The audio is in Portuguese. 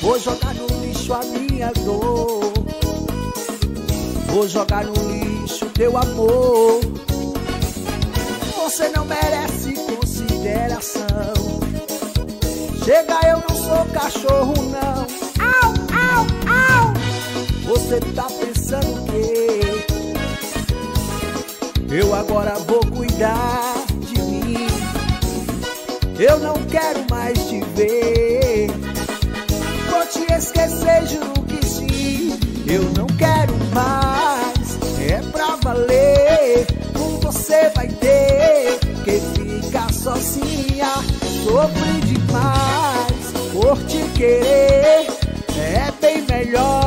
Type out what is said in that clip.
Vou jogar no lixo a minha dor. Vou jogar no lixo teu amor. Você não merece consideração. Chega, eu não sou cachorro, não. Au, au, au. Você tá pensando que eu agora vou cuidar de mim. Eu não quero mais te ver. Vou te esquecer, juro que sim. Eu não quero mais. É pra valer. Com você vai ter que ficar sozinha. Demais por te querer. É bem melhor